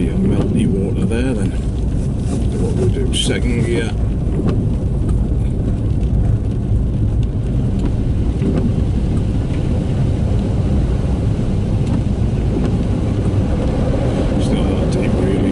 be a melty water there then. What we'll do, second gear. It's not that deep really.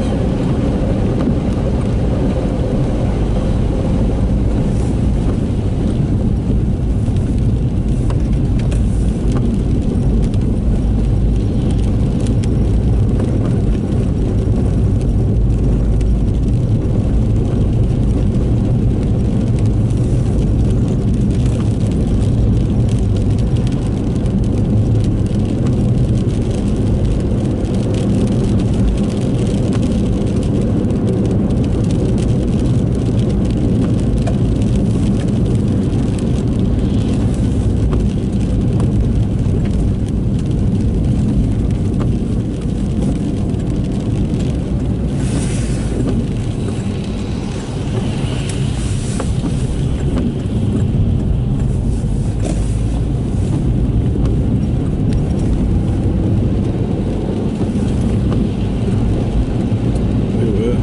We were.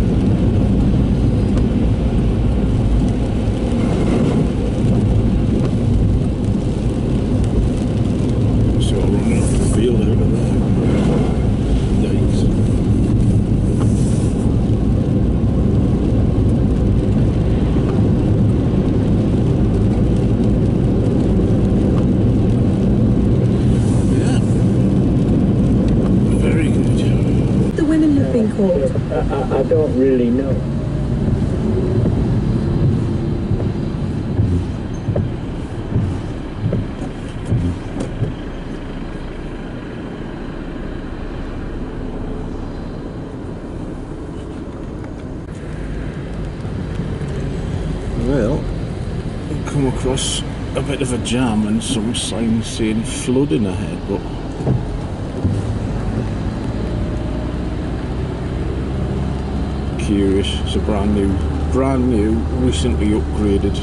So I'm running off the field out of there. Yikes. Yeah. Very good. The women have been called. I, I, I don't really know. Well, come across a bit of a jam and some signs saying flooding ahead, but curious. It's a brand new, brand new, recently upgraded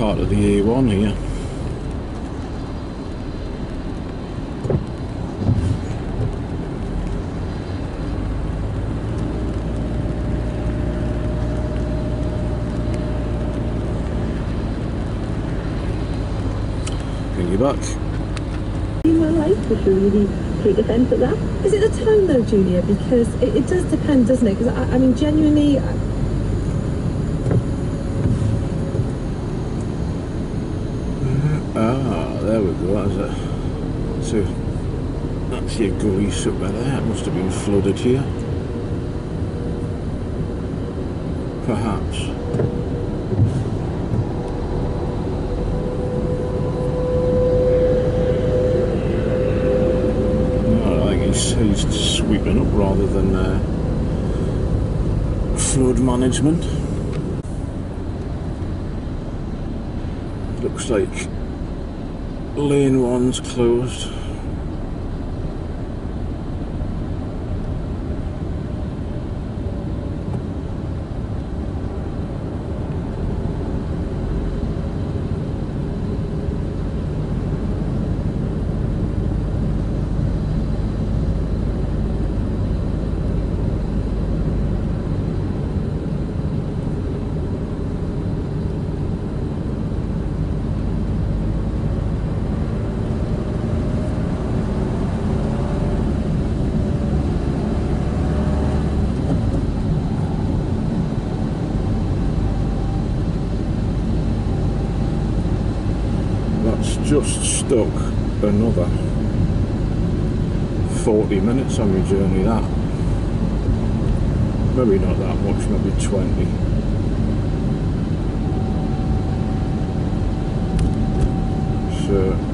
part of the A1 here. Bring you back. Take offence at that. Is it the time though, Julia? Because it, it does depend, doesn't it? Because I, I mean, genuinely, I- Ah, there we go. That's it. So that's your gully up there. It must have been flooded here. Perhaps. He's sweeping up rather than uh, flood management. Looks like lane one's closed. That's just stuck another 40 minutes on my journey that. Maybe not that much, maybe 20. So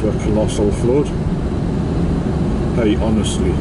There's a colossal flood. Hey, honestly,